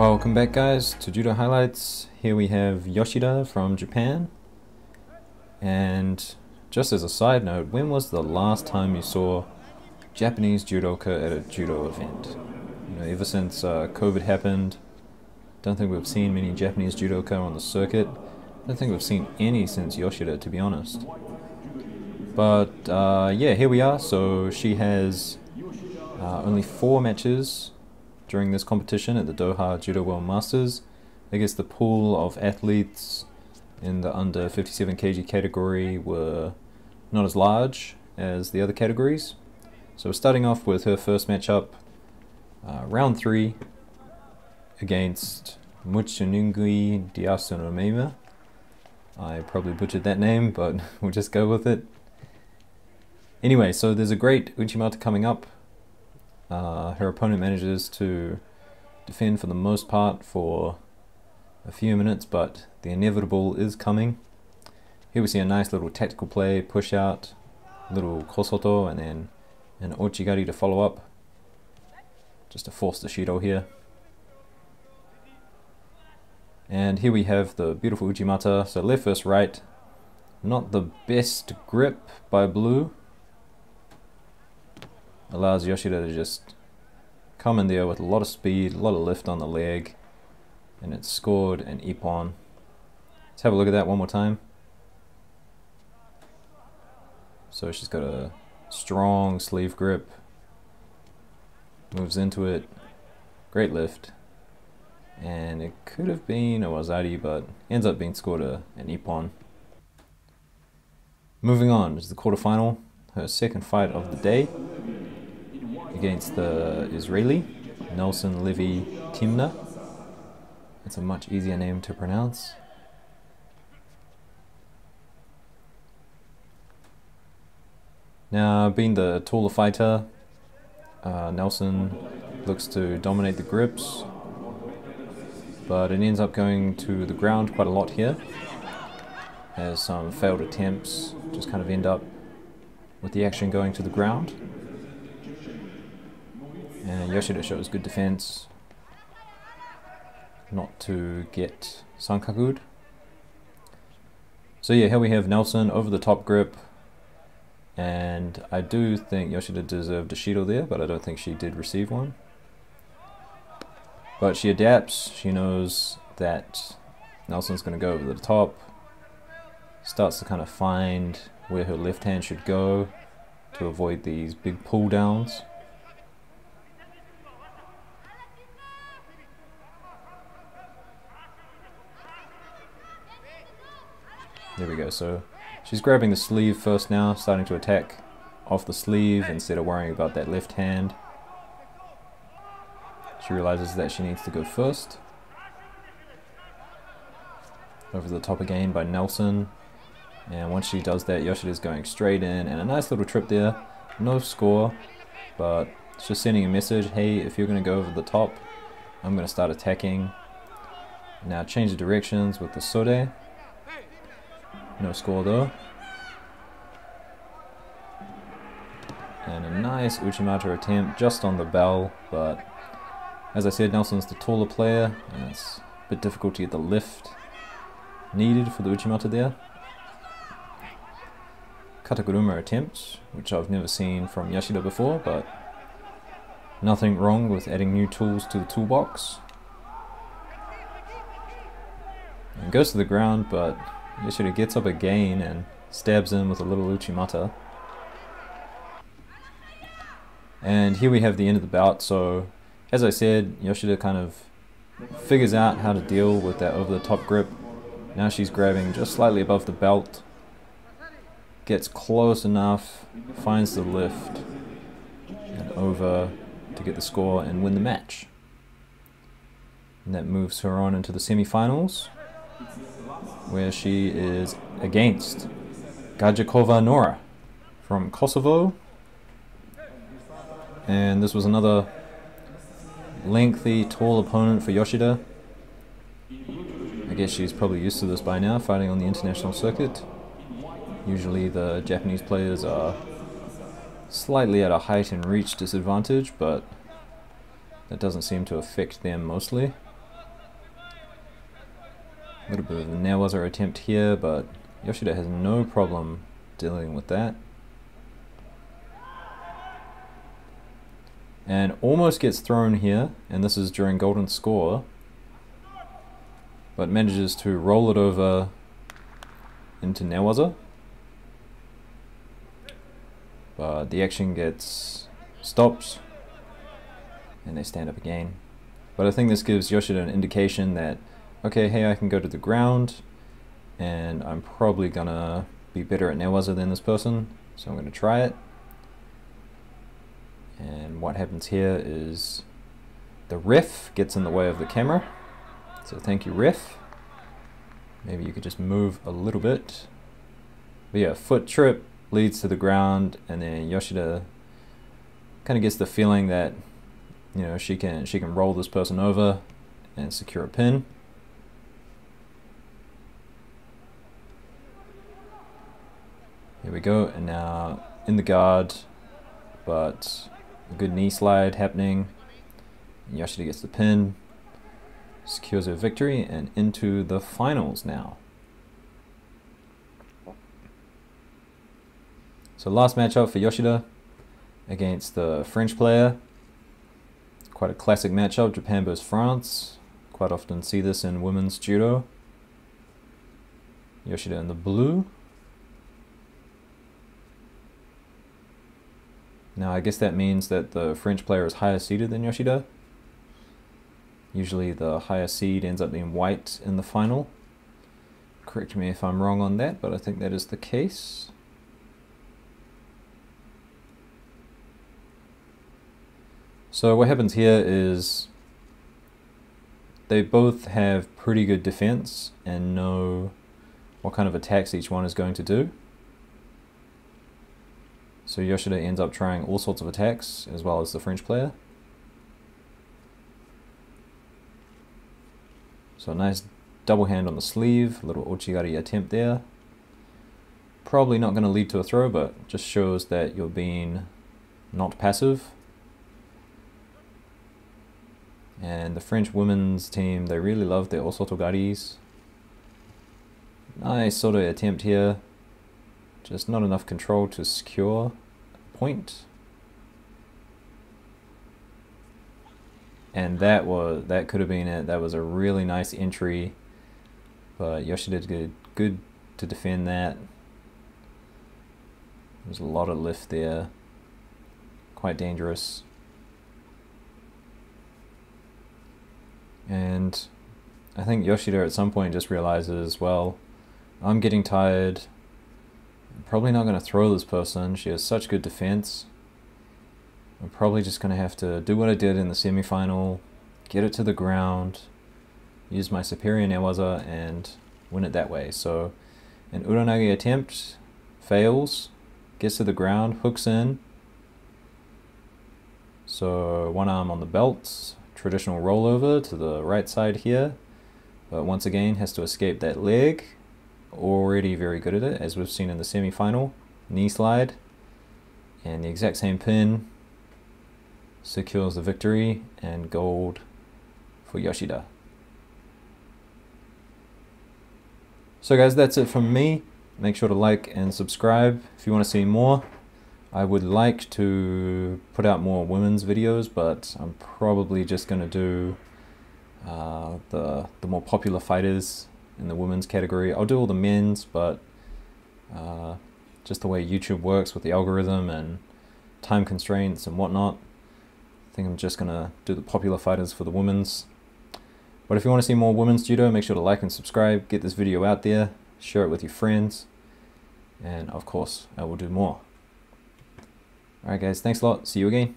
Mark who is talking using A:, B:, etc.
A: Welcome back guys to Judo Highlights. Here we have Yoshida from Japan. And just as a side note, when was the last time you saw Japanese judoka at a judo event? You know, ever since uh, COVID happened, I don't think we've seen many Japanese judoka on the circuit. I don't think we've seen any since Yoshida, to be honest. But uh, yeah, here we are. So she has uh, only four matches during this competition at the Doha Judo World Masters. I guess the pool of athletes in the under 57 kg category were not as large as the other categories. So we're starting off with her first matchup, uh, round three, against Muchuningui Diasunomema. I probably butchered that name, but we'll just go with it. Anyway, so there's a great Uchimata coming up. Uh, her opponent manages to defend for the most part for a few minutes, but the inevitable is coming. Here we see a nice little tactical play, push out, little kosoto, and then an ouchigari to follow up. Just to force the shido here. And here we have the beautiful Uchimata. So left versus right. Not the best grip by blue allows Yoshida to just come in there with a lot of speed, a lot of lift on the leg, and it's scored an ippon. Let's have a look at that one more time. So she's got a strong sleeve grip, moves into it, great lift, and it could have been a wazari, but ends up being scored a, an ippon. Moving on is the quarterfinal, her second fight of the day against the Israeli, Nelson Levy Timna. It's a much easier name to pronounce. Now, being the taller fighter, uh, Nelson looks to dominate the grips, but it ends up going to the ground quite a lot here, as some failed attempts just kind of end up with the action going to the ground. And Yoshida shows good defense not to get Sankakud. So yeah, here we have Nelson over the top grip. And I do think Yoshida deserved a Shido there, but I don't think she did receive one. But she adapts, she knows that Nelson's going to go over the top. Starts to kind of find where her left hand should go to avoid these big pull downs. There we go, so she's grabbing the sleeve first now, starting to attack off the sleeve instead of worrying about that left hand. She realizes that she needs to go first. Over the top again by Nelson. And once she does that, Yoshida's going straight in, and a nice little trip there. No score, but it's just sending a message, hey, if you're going to go over the top, I'm going to start attacking. Now change the directions with the Sode. No score though. And a nice Uchimata attempt just on the bell, but as I said, Nelson's the taller player, and it's a bit difficult to get the lift needed for the Uchimata there. Kataguruma attempt, which I've never seen from Yoshida before, but nothing wrong with adding new tools to the toolbox. And goes to the ground, but Yoshida gets up again and stabs in with a little Uchimata. And here we have the end of the bout, so as I said, Yoshida kind of figures out how to deal with that over the top grip. Now she's grabbing just slightly above the belt, gets close enough, finds the lift, and over to get the score and win the match. And that moves her on into the semi-finals where she is against Gjakova Nora from Kosovo. And this was another lengthy, tall opponent for Yoshida. I guess she's probably used to this by now, fighting on the international circuit. Usually the Japanese players are slightly at a height and reach disadvantage, but that doesn't seem to affect them mostly. A little bit of a Newaza attempt here, but Yoshida has no problem dealing with that. And almost gets thrown here, and this is during golden score, but manages to roll it over into Newaza. But the action gets stopped, and they stand up again. But I think this gives Yoshida an indication that, okay, hey, I can go to the ground, and I'm probably gonna be better at Newaza than this person, so I'm gonna try it. And what happens here is the ref gets in the way of the camera. So thank you, ref. Maybe you could just move a little bit. But yeah, foot trip leads to the ground, and then Yoshida kind of gets the feeling that you know she can she can roll this person over and secure a pin. Here we go, and now in the guard, but a good knee slide happening. Yoshida gets the pin, secures a victory, and into the finals now. So last matchup for Yoshida against the French player. Quite a classic matchup, Japan versus France. Quite often see this in women's judo. Yoshida in the blue, Now I guess that means that the French player is higher seeded than Yoshida. Usually the higher seed ends up being white in the final. Correct me if I'm wrong on that, but I think that is the case. So what happens here is they both have pretty good defense and know what kind of attacks each one is going to do. So Yoshida ends up trying all sorts of attacks, as well as the French player. So a nice double hand on the sleeve, little Ouchigari attempt there. Probably not going to lead to a throw, but just shows that you're being not passive. And the French women's team, they really love their Osotogaris. Nice sort of attempt here. Just not enough control to secure a point. And that was that could have been it. That was a really nice entry. But Yoshida did good good to defend that. There's a lot of lift there. Quite dangerous. And I think Yoshida at some point just realizes, well, I'm getting tired. Probably not going to throw this person. She has such good defense. I'm probably just going to have to do what I did in the semifinal, get it to the ground, use my superior newaza, and win it that way. So an uranage attempt fails, gets to the ground, hooks in. So one arm on the belt, traditional rollover to the right side here. But once again, has to escape that leg already very good at it, as we've seen in the semi-final. Knee slide, and the exact same pin secures the victory and gold for Yoshida. So guys, that's it from me. Make sure to like and subscribe if you want to see more. I would like to put out more women's videos, but I'm probably just going to do uh, the, the more popular fighters in the women's category. I'll do all the men's, but uh, just the way YouTube works with the algorithm and time constraints and whatnot, I think I'm just going to do the popular fighters for the women's. But if you want to see more women's judo, make sure to like and subscribe, get this video out there, share it with your friends, and of course, I will do more. Alright guys, thanks a lot, see you again.